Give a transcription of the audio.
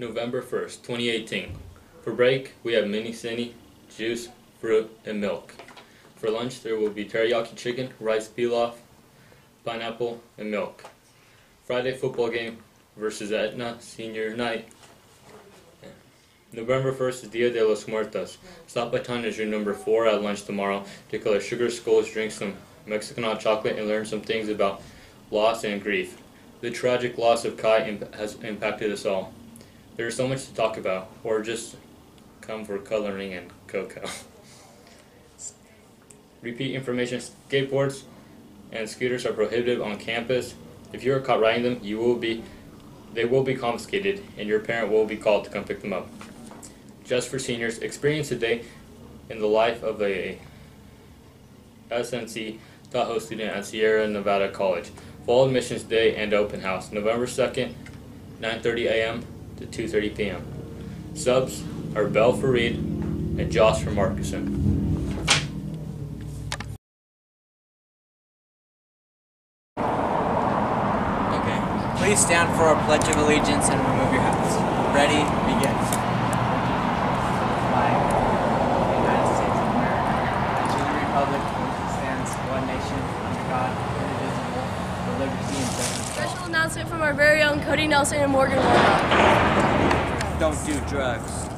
November 1st, 2018. For break, we have mini cine, juice, fruit, and milk. For lunch, there will be teriyaki chicken, rice pilaf, pineapple, and milk. Friday football game versus Etna senior night. November 1st is Dia de los Muertos. Stop by Tanya's room number 4 at lunch tomorrow to collect sugar skulls, drink some Mexican hot chocolate, and learn some things about loss and grief. The tragic loss of Kai imp- has impacted us all. There is so much to talk about, or just come for coloring and cocoa. Repeat information skateboards and scooters are prohibited on campus. If you are caught riding them, you will be they will be confiscated and your parent will be called to come pick them up. Just for seniors, experience a day in the life of a SNC Tahoe student at Sierra Nevada College. Fall admissions day and open house, November 2nd, 9:30 a.m. to 2:30 p.m. Subs are Bell Farid and Josh for Markuson. Okay. Please stand for our Pledge of Allegiance and remove your hats. Ready, begin. The United States of America, to the republic stands, one nation, under God, indivisible, with liberty and justice for all. Special announcement from our very own Cody Nelson and Morgan Warnock. Don't do drugs.